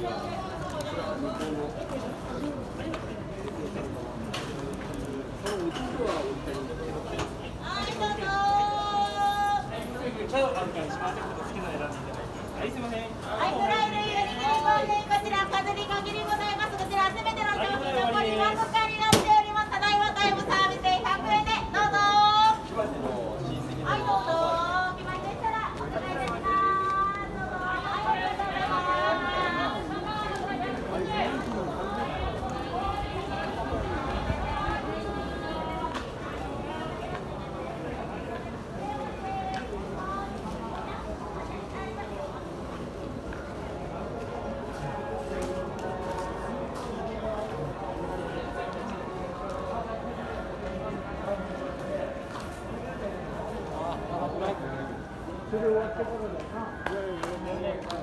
はい、すいません。終わってからだな。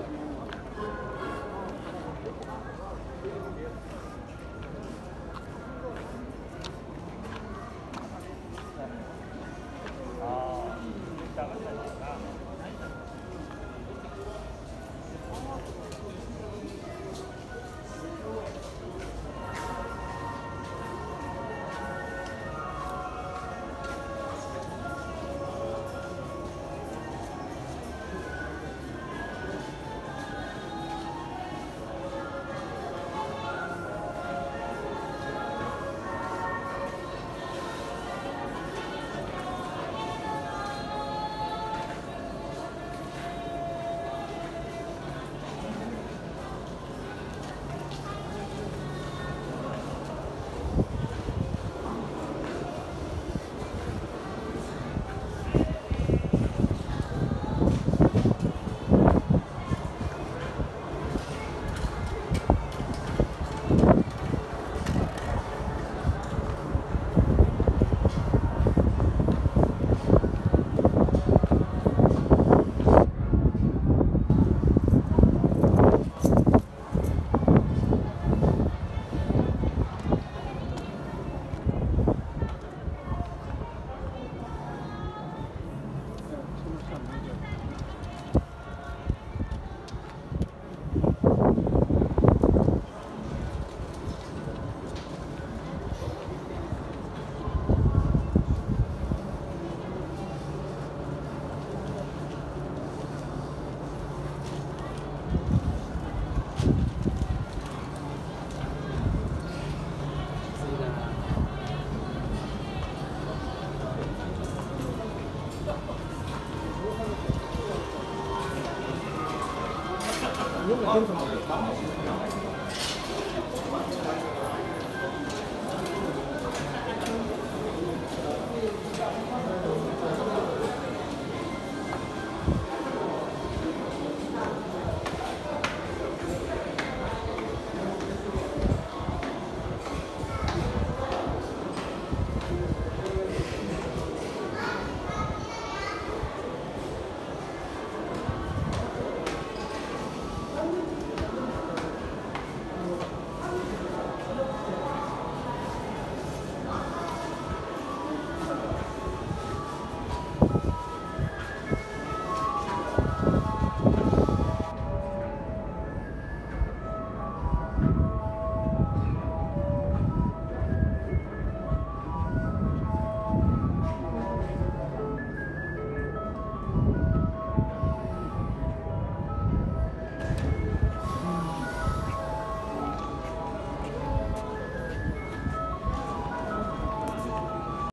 你真们